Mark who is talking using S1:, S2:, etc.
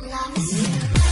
S1: Love you.